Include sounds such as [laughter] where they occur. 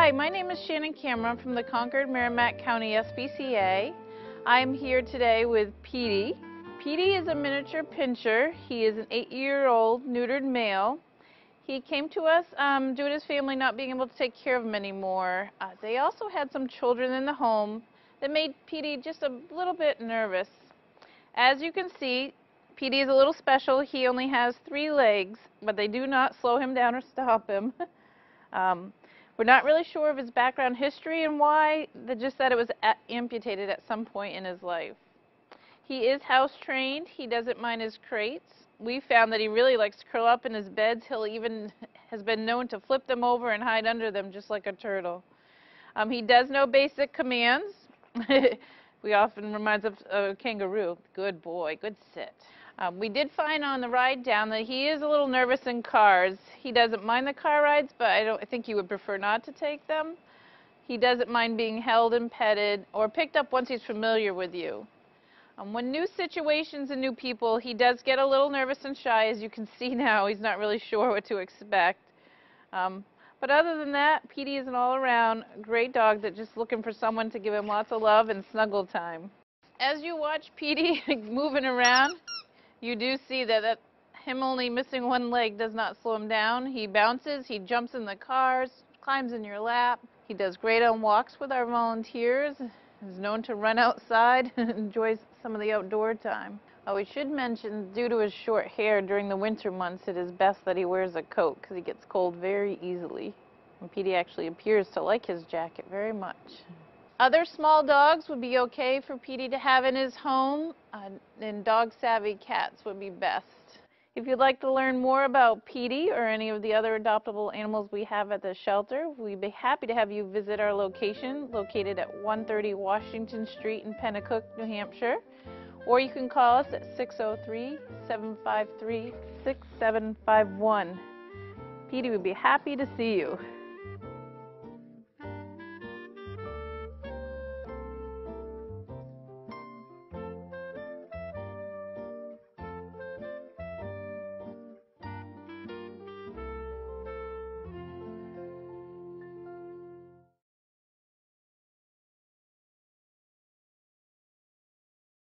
Hi, my name is Shannon Cameron from the Concord Merrimack County SPCA. I'm here today with Petey. Petey is a miniature pinscher. He is an eight-year-old neutered male. He came to us um, due to his family not being able to take care of him anymore. Uh, they also had some children in the home that made Petey just a little bit nervous. As you can see, Petey is a little special. He only has three legs, but they do not slow him down or stop him. [laughs] um, we're not really sure of his background history and why, they just that it was amputated at some point in his life. He is house trained. He doesn't mind his crates. We found that he really likes to curl up in his beds. He'll even has been known to flip them over and hide under them just like a turtle. Um, he does know basic commands. [laughs] we often reminds of a kangaroo. Good boy, good sit. Um, we did find on the ride down that he is a little nervous in cars. He doesn't mind the car rides, but I don't I think he would prefer not to take them. He doesn't mind being held and petted or picked up once he's familiar with you. Um, when new situations and new people, he does get a little nervous and shy. As you can [laughs] see now, he's not really sure what to expect. Um, but other than that, Petey is an all-around great dog that's just looking for someone to give him lots of love and snuggle time. As you watch Petey [laughs] moving around, you do see that, that him only missing one leg does not slow him down. He bounces, he jumps in the cars, climbs in your lap. He does great on walks with our volunteers is known to run outside and [laughs] enjoys some of the outdoor time. Oh, we should mention, due to his short hair during the winter months, it is best that he wears a coat because he gets cold very easily. And Petey actually appears to like his jacket very much. Other small dogs would be okay for Petey to have in his home, uh, and dog-savvy cats would be best. If you'd like to learn more about Petey or any of the other adoptable animals we have at the shelter, we'd be happy to have you visit our location located at 130 Washington Street in Penacook, New Hampshire. Or you can call us at 603-753-6751. Petey would be happy to see you.